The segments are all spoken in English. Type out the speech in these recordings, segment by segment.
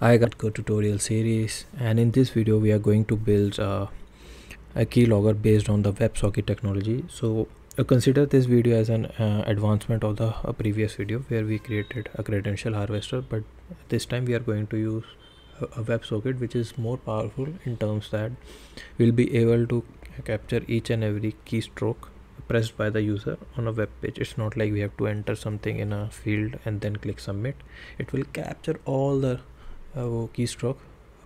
I got go tutorial series and in this video we are going to build uh, a keylogger based on the WebSocket technology. So uh, consider this video as an uh, advancement of the uh, previous video where we created a credential harvester but this time we are going to use a, a WebSocket which is more powerful in terms that we'll be able to capture each and every keystroke pressed by the user on a web page it's not like we have to enter something in a field and then click submit it will capture all the uh, keystroke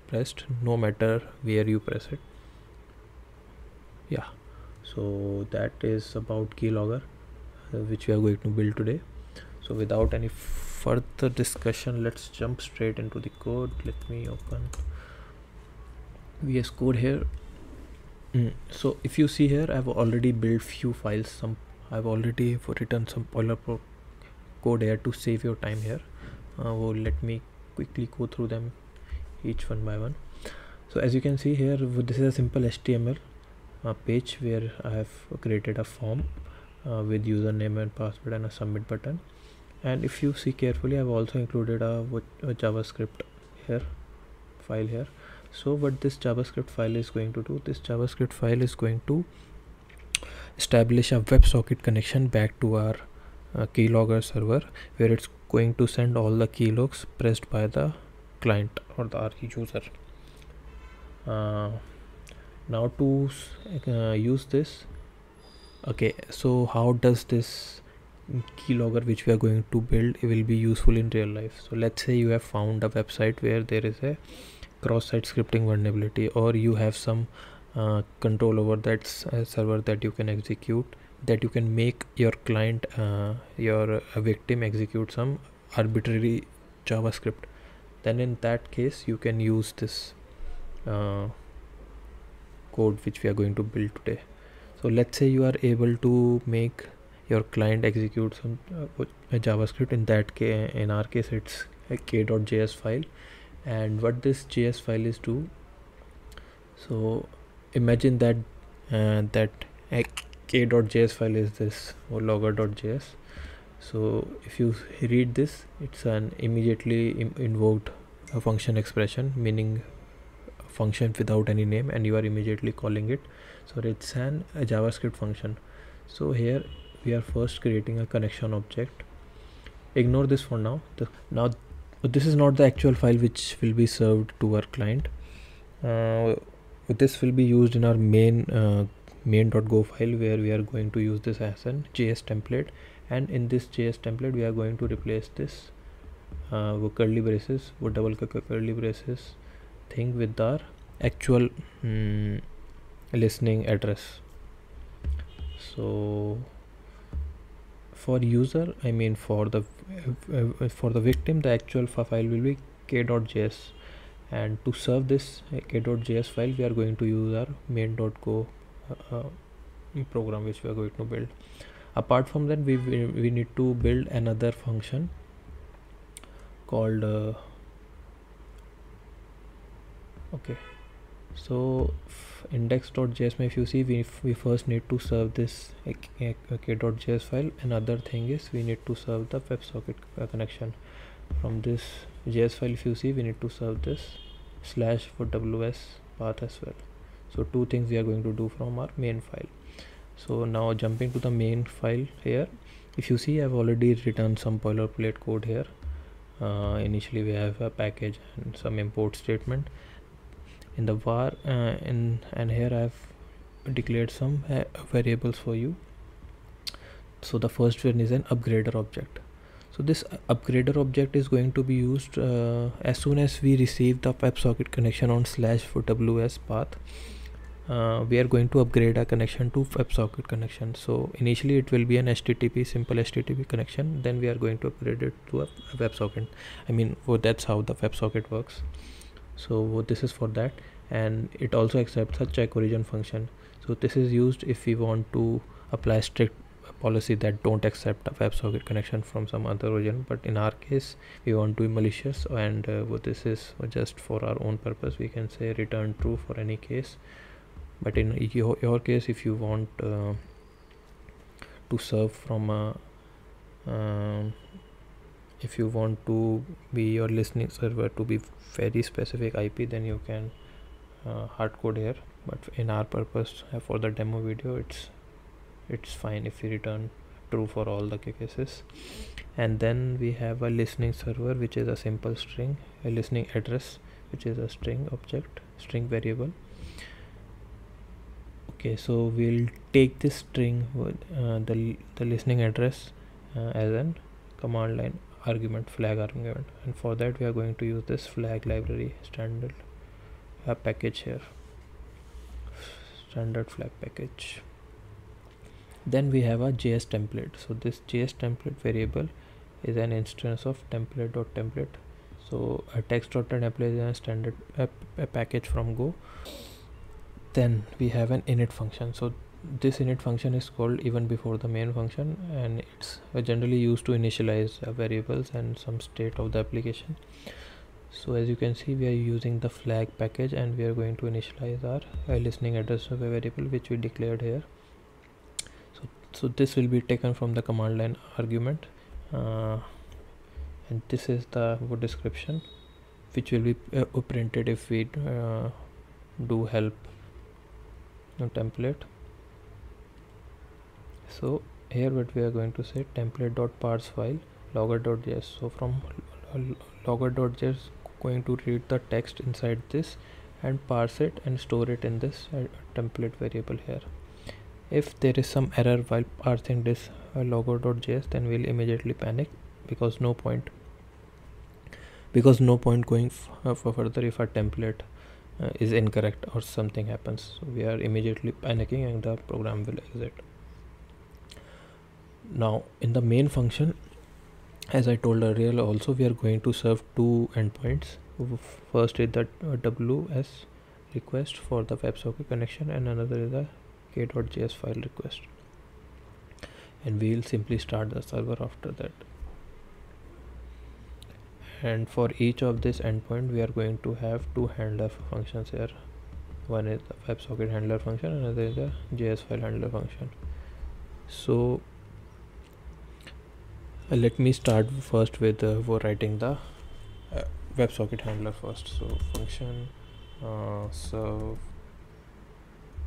pressed no matter where you press it. Yeah. So that is about keylogger uh, which we are going to build today. So without any further discussion let's jump straight into the code. Let me open vs code here. Mm. so if you see here i've already built few files. Some i've already written some boilerplate code here to save your time here. Uh, well, let me quickly go through them each one by one. So as you can see here this is a simple html uh, page where i have created a form uh, with username and password and a submit button. And if you see carefully i've also included a, a javascript here file here. So what this javascript file is going to do this javascript file is going to establish a websocket connection back to our uh, keylogger server where it's going to send all the keylogs pressed by the client or the our user uh, now to uh, use this. Okay so how does this keylogger which we are going to build will be useful in real life? So let's say you have found a website where there is a cross-site scripting vulnerability or you have some uh, control over that uh, server that you can execute that you can make your client uh, your uh, victim execute some arbitrary javascript. Then in that case you can use this uh, code which we are going to build today. So let's say you are able to make your client execute some uh, javascript. In that case in our case it's a k.js file. And what this js file is do so imagine that uh, that k.js file is this or logger.js so if you read this it's an immediately Im invoked function expression meaning function without any name and you are immediately calling it. So it's an a javascript function. So here we are first creating a connection object. Ignore this for now. The, now this is not the actual file which will be served to our client. Uh, this will be used in our main uh, main.go file where we are going to use this as an js template. And in this js template we are going to replace this uh, curly braces वो double curly braces thing with our actual um, listening address. So for user I mean for the uh, for the victim the actual file will be k.js and to serve this uh, k.js file we are going to use our main.go Uh, uh, program which we are going to build. Apart from that we, we, we need to build another function called uh, okay. So index.js if you see we, we first need to serve this k.js file. Another thing is we need to serve the websocket uh, connection. From this js file if you see we need to serve this slash for ws path as well so two things we are going to do from our main file. So now jumping to the main file here. If you see i've already written some boilerplate code here. Uh, initially we have a package and some import statement. In the var uh, in and here i've declared some uh, variables for you. So the first one is an upgrader object. So this upgrader object is going to be used uh, as soon as we receive the WebSocket connection on slash for WS path uh, we are going to upgrade our connection to WebSocket connection. So initially it will be an HTTP simple HTTP connection. Then we are going to upgrade it to a, WebSocket I mean well, that's how the WebSocket works. So this is for that. And it also accepts a check origin function. So this is used if we want to apply strict policy that don't accept a WebSocket connection from some other origin. But in our case we want to be malicious and uh, this is just for our own purpose. We can say return true for any case but in your, your case if you want uh, to serve from a um, if you want to be your listening server to be very specific ip then you can uh, hard code here. But in our purpose uh, for the demo video it's it's fine if we return true for all the cases. And then we have a listening server which is a simple string a listening address which is a string object string variable okay so we'll take this string uh, the, the listening address uh, as an command line argument flag argument. And for that we are going to use this flag library standard uh, package here. Standard flag package. Then we have a js template. So this js template variable is an instance of template dot template. So a text template is a standard a, a package from go then we have an init function. So this init function is called even before the main function and it's generally used to initialize uh, variables and some state of the application. So as you can see we are using the flag package and we are going to initialize our uh, listening address of a variable which we declared here. So so this will be taken from the command line argument uh, and this is the description which will be uh, printed if we uh, do help template. So here what we are going to say template dot file logger.js so from logger.js going to read the text inside this and parse it and store it in this uh, template variable here. If there is some error while parsing this uh, logger.js then we'll immediately panic because no point because no point going uh, further if our template uh, is incorrect or something happens we are immediately panicking and the program will exit. Now in the main function as I told earlier also we are going to serve two endpoints. First is the ws request for the WebSocket connection and another is the k.js file request. And we will simply start the server after that and for each of this endpoint we are going to have two handler functions here. One is the WebSocket handler function another is the JS file handler function. So uh, let me start first with uh, writing the uh, WebSocket handler first. So function uh, serve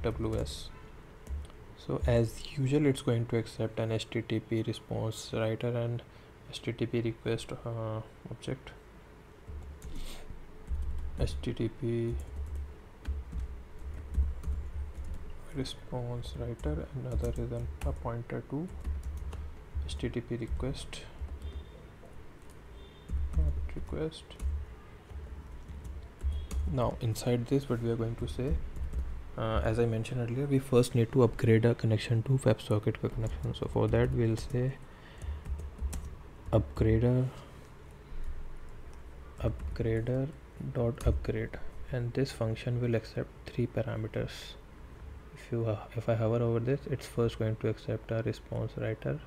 ws so as usual it's going to accept an http response writer and http request uh, object. Http response writer another is a pointer to http request. Request. Now inside this what we are going to say uh, as I mentioned earlier we first need to upgrade our connection to WebSocket connection. So for that we'll say upgrader upgrader dot upgrade. And this function will accept three parameters. If you if I hover over this it's first going to accept a response writer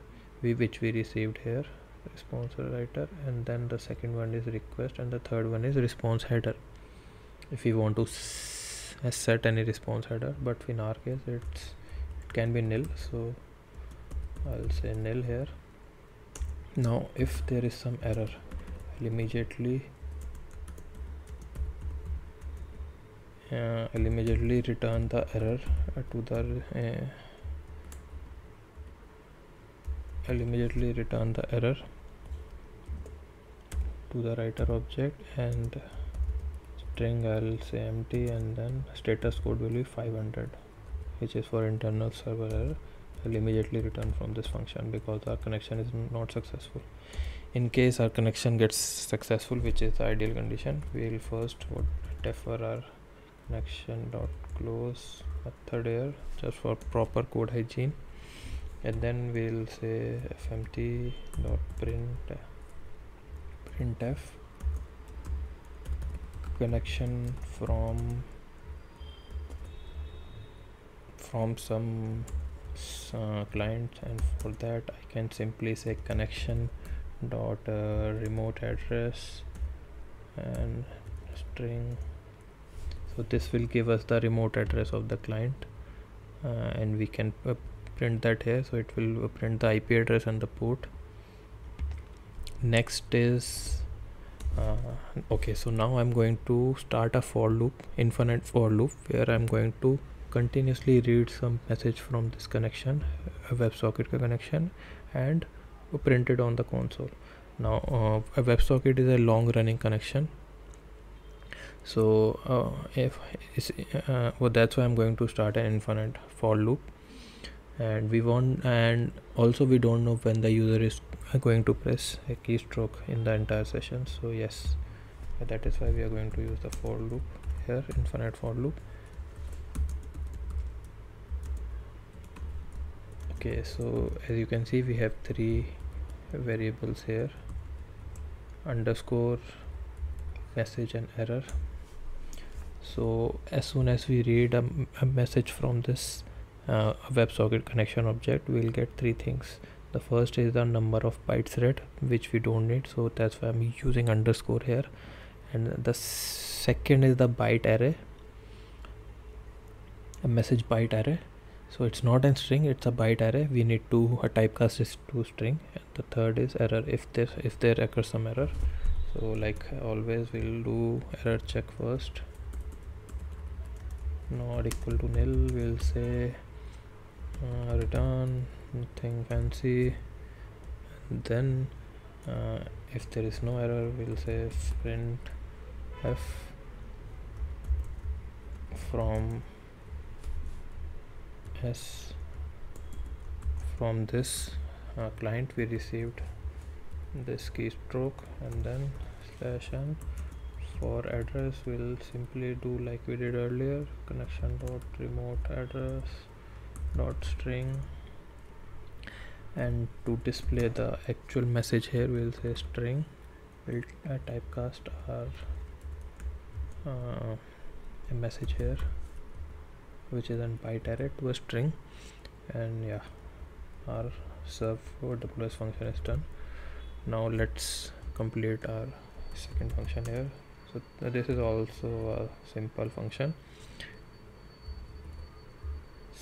we which we received here response writer. And then the second one is request and the third one is response header. If we want to set any response header but in our case it's it can be nil. So I'll say nil here now if there is some error I'll immediately uh, I'll immediately return the error to the uh, I'll immediately return the error to the writer object and string I'll say empty and then status code will be 500 which is for internal server error I'll immediately return from this function because our connection is not successful. In case our connection gets successful which is the ideal condition we will first defer our connection dot close method here just for proper code hygiene. And then we'll say fmt dot print printf connection from from some uh, client and for that I can simply say connection dot uh, remote address and string. So this will give us the remote address of the client uh, and we can print that here. So it will print the IP address and the port. Next is uh, okay so now i'm going to start a for loop infinite for loop where i'm going to continuously read some message from this connection a WebSocket connection and print it on the console. Now uh, a WebSocket is a long running connection. So uh, if uh, well that's why i'm going to start an infinite for loop. And we want and also we don't know when the user is going to press a keystroke in the entire session. So yes that is why we are going to use the for loop here infinite for loop okay so as you can see we have three variables here. Underscore message and error. So as soon as we read a, a message from this uh, WebSocket connection object we'll get three things. The first is the number of bytes read which we don't need so that's why I'm using underscore here. And the second is the byte array a message byte array so it's not a string it's a byte array. We need to a typecast is to string. And the third is error if there if there occurs some error. So like always we'll do error check first. Not equal to nil we'll say uh, return nothing fancy. And then uh, if there is no error we'll say print f from s. From this uh, client we received this keystroke and then slash n for address we'll simply do like we did earlier connection dot remote address dot string. And to display the actual message here we'll say string we'll uh, typecast our uh, a message here which is an byte array to a string. And yeah our serve for WS function is done. Now let's complete our second function here. So th this is also a simple function.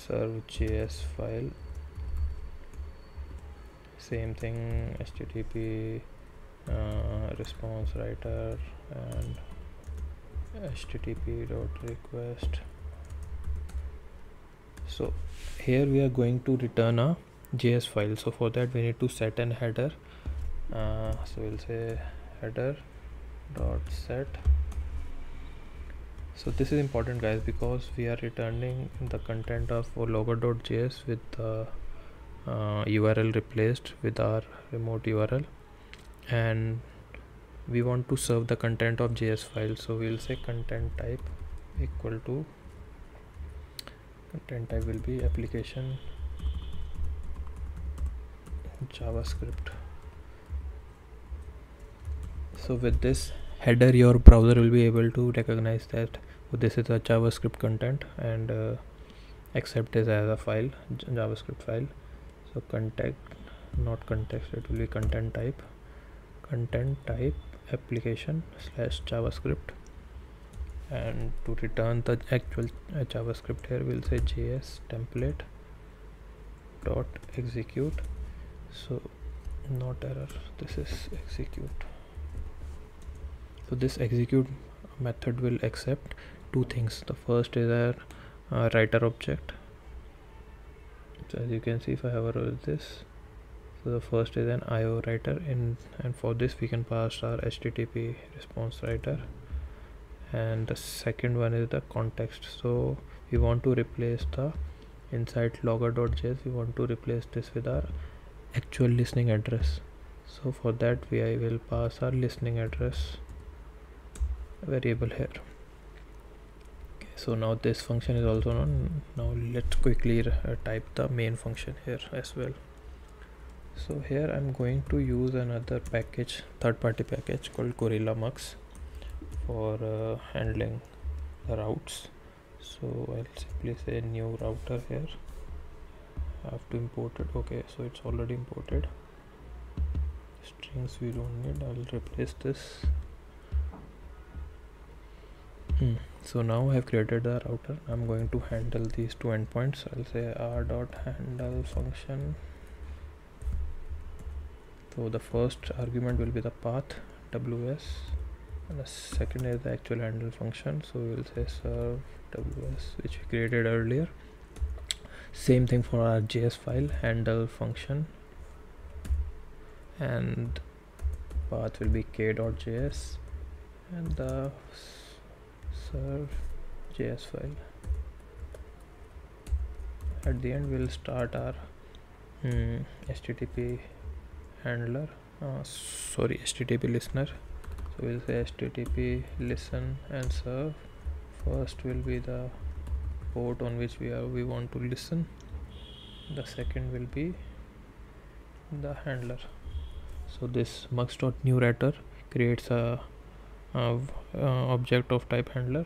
Serve js file. Same thing http uh, response writer and http dot request so here we are going to return a js file. So for that we need to set an header. Uh, so we'll say header dot set. So this is important guys because we are returning the content of logger.js with the uh, url replaced with our remote url and we want to serve the content of js file. So we'll say content type equal to content type will be application javascript so with this header your browser will be able to recognize that this is a javascript content and uh, accept this as a file javascript file so contact not context it will be content type content type application slash javascript and to return the actual uh, javascript here we'll say js template dot execute. So not error this is execute. So this execute method will accept two things. The first is our uh, writer object. So as you can see if I have a this so the first is an IO writer. In and for this we can pass our HTTP response writer and the second one is the context. So we want to replace the inside logger.js we want to replace this with our actual listening address. So for that we I will pass our listening address variable here. Okay, so now this function is also known. Now let's quickly uh, type the main function here as well. So here I'm going to use another package third-party package called Gorilla Mux for uh, handling the routes. So I'll simply say new router here. I have to import it. Okay so it's already imported. Strings we don't need. I'll replace this. Hmm. so now I have created a router. I'm going to handle these two endpoints. I'll say r dot handle function. So the first argument will be the path ws and the second is the actual handle function. So we will say serve ws which we created earlier. Same thing for our js file handle function. And path will be k.js and the serve js file. At the end we'll start our hmm, http handler. Uh, sorry http listener so we'll say http listen and serve. First will be the port on which we are we want to listen. The second will be the handler. So this mux.newWriter creates a, a, a object of type handler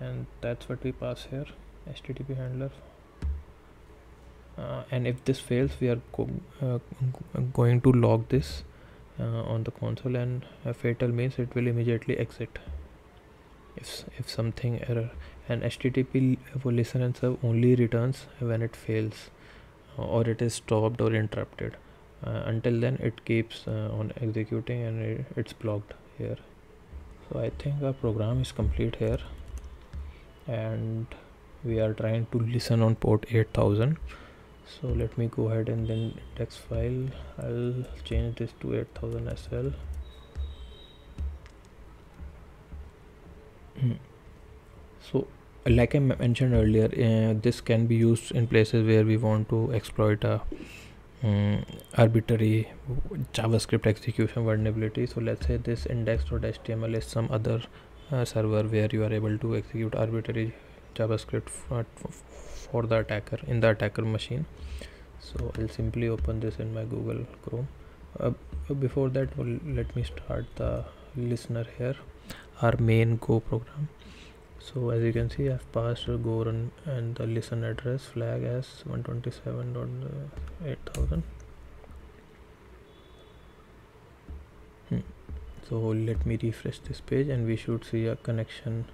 and that's what we pass here http handler. Uh, and if this fails we are go uh, going to log this on the console and fatal means it will immediately exit. If, if something error and http for listen and serve only returns when it fails uh, or it is stopped or interrupted. Uh, until then it keeps uh, on executing and it, it's blocked here. So i think our program is complete here. And we are trying to listen on port 8000 so let me go ahead and then text file. I'll change this to 8000 as well hmm. so like i mentioned earlier uh, this can be used in places where we want to exploit a um, arbitrary javascript execution vulnerability so let's say this index.html is some other uh, server where you are able to execute arbitrary javascript for, for the attacker in the attacker machine. So i'll simply open this in my google chrome. Uh, before that well, let me start the listener here our main go program. So as you can see i've passed go run and the listen address flag as 127.8000 hmm. so let me refresh this page and we should see a connection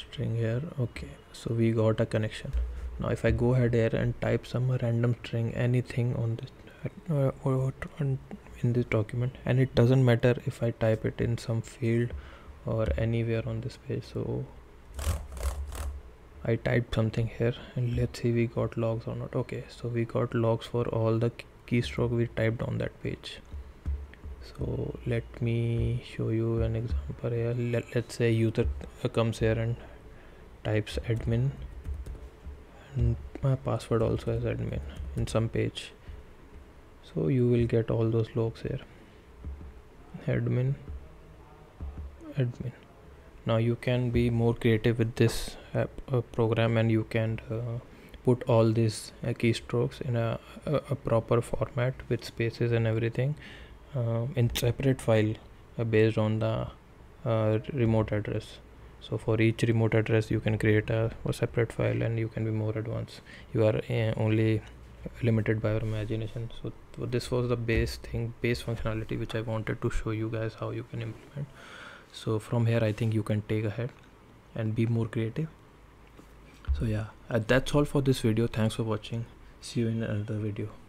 string here. Okay so we got a connection. Now if i go ahead here and type some random string anything on this uh, in this document and it doesn't matter if i type it in some field or anywhere on this page. So I typed something here and let's see we got logs or not. Okay so we got logs for all the keystroke we typed on that page. So let me show you an example here. Let, let's say user comes here and types admin and my password also as admin in some page. So you will get all those logs here. Admin admin. Now you can be more creative with this uh, uh, program and you can uh, put all these uh, keystrokes in a, a, a, proper format with spaces and everything uh, in separate file uh, based on the remote address so for each remote address you can create a, a separate file and you can be more advanced. You are only limited by your imagination. So, so this was the base thing base functionality which i wanted to show you guys how you can implement. So from here i think you can take ahead and be more creative. So yeah uh, that's all for this video. Thanks for watching. See you in another video